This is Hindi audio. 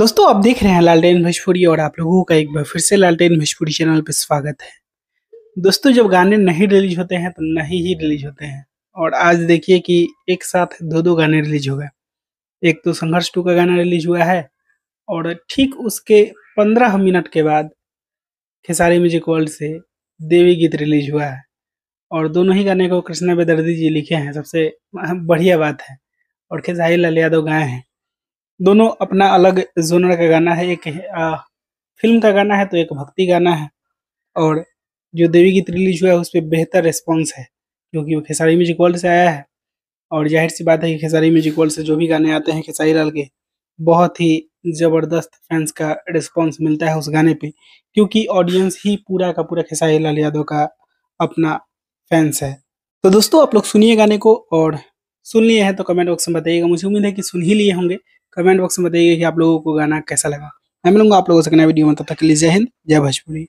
दोस्तों, आप देख रहे हैं लालटेन भोजपुरी और आप लोगों का एक बार फिर से लालटेन भोजपुरी चैनल पर स्वागत है। दोस्तों, जब गाने नहीं रिलीज़ होते हैं तो नहीं ही रिलीज़ होते हैं। और आज देखिए कि एक साथ दो दो गाने रिलीज़ हो गए। एक तो संघर्ष टू का गाना रिलीज़ हुआ है और ठीक उसके पंद्रह मिनट के बाद खेसारी म्यूज़िक वर्ल्ड से देवी गीत रिलीज़ हुआ है। और दोनों ही गाने को कृष्णा बेदर्दी जी लिखे हैं, सबसे बढ़िया बात है। और खेसारी लाल यादव गाए हैं। दोनों अपना अलग जोनर का गाना है एक आ, फ़िल्म का गाना है तो एक भक्ति गाना है। और जो देवी गीत रिलीज़ हुआ है उस पर बेहतर रिस्पॉन्स है क्योंकि वो खेसारी म्यूज़िक वर्ल्ड से आया है। और ज़ाहिर सी बात है कि खेसारी म्यूज़िक वर्ल्ड से जो भी गाने आते हैं खेसारी लाल के बहुत ही ज़बरदस्त फैंस का रिस्पॉन्स मिलता है उस गाने पे क्योंकि ऑडियंस ही पूरा का पूरा खेसारी लाल यादव का अपना फैंस है। तो दोस्तों आप लोग सुनिए गाने को और सुन लिए हैं तो कमेंट बॉक्स में बताइएगा। मुझे उम्मीद है कि सुन ही लिए होंगे। कमेंट बॉक्स में बताइए कि आप लोगों को गाना कैसा लगा। मैं मिलूँगा आप लोगों से नया वीडियो में, तब तक के लिए जय हिंद, जय भोजपुरी।